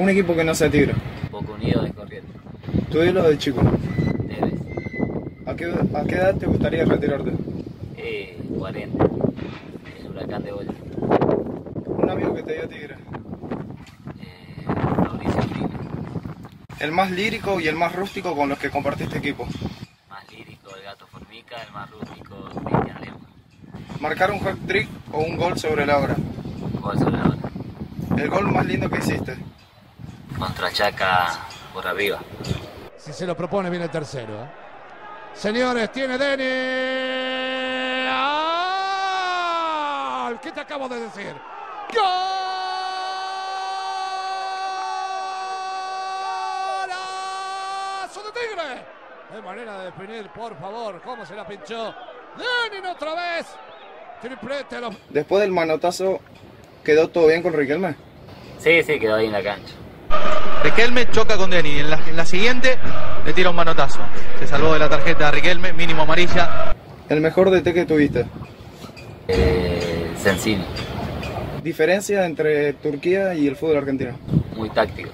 Un equipo que no se tira. Poco unido de corriente. Tu ídolo de chico. Debes. ¿A qué, ¿A qué edad te gustaría retirarte? Eh, 40. El huracán de bola. Un amigo que te dio tigre. Eh, Mauricio Trino. El más lírico y el más rústico con los que compartiste equipo. Más lírico, el gato formica. El más rústico, Cristian Lema. Marcar un hat trick o un gol sobre la hora. Gol sobre la hora. El gol más lindo que hiciste. Contra Chaca por arriba. Si se lo propone, viene el tercero. ¿eh? Señores, tiene Denis. ¡Gol! ¿Qué te acabo de decir? ¡Golazo de Tigre! De manera de definir, por favor, cómo se la pinchó. Denis otra vez. Triplete. Después del manotazo, ¿quedó todo bien con Riquelme? Sí, sí, quedó ahí en la cancha. Riquelme choca con Denis. En la, en la siguiente le tira un manotazo. Se salvó de la tarjeta de Riquelme, mínimo amarilla. El mejor DT que tuviste. Eh, Sensini. Diferencia entre Turquía y el fútbol argentino. Muy táctico.